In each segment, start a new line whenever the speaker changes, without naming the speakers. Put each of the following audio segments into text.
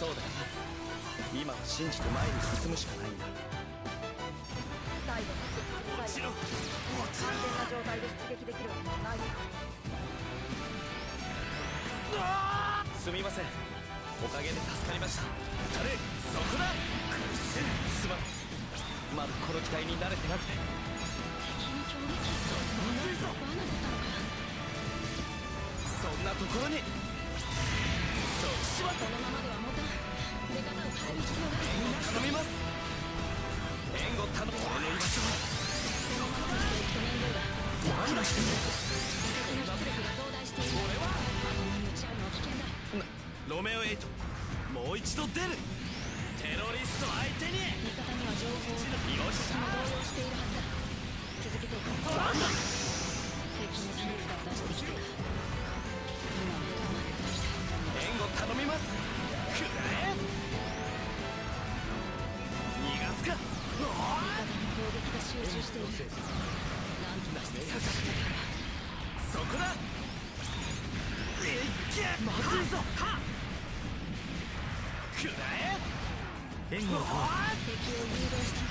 そうだ今は信じて前に進むしかないんだ
再度復活する際は完全な状態で出撃できるわけはない
すみません。おかげで助かりました。誰そこだ。すまん。まだこの機体に慣れてなくて。
敵の攻撃まずいぞ罠だったのか
そんなところに。ロメオエイトもう一度出るテロリスト相手に
味方には情報を
よし。
敵も
ゃ
動揺しているはずだ続けていこう
なんだ
敵の戦果を出してきてた今は我慢できた
援護頼みますくらえ逃がすかお
味方の攻撃が集中してい
まずいぞはっくらえ援護を
敵を誘導した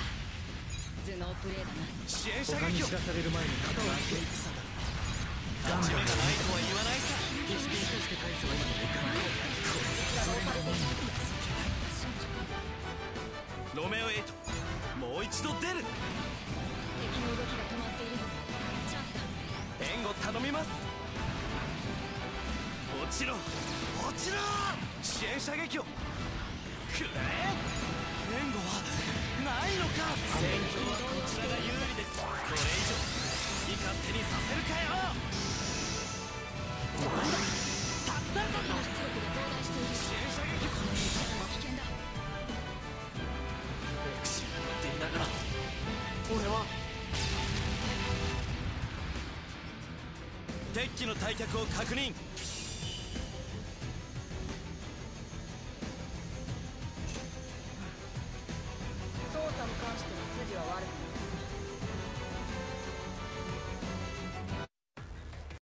頭脳プレーだな
支援射撃を
される前に
肩をつけ戦だ勝ち目がないとは言わないさ
決して生かして返すわけにはいかない
が押されていない
ロメオエイトもう一度出る
敵の動きが止まっているチャンスだ。
援護頼みます。ちろ。落ちろ。支援射撃を。くらえ？援護はないのか。戦況はこちらが有利です。これ以上好き勝手にさせるかよ。なんだ。たった
敵の出力が増大している。
支援射撃を
危険だ。
エクシルって言いながら。俺は。敵機の退却を確認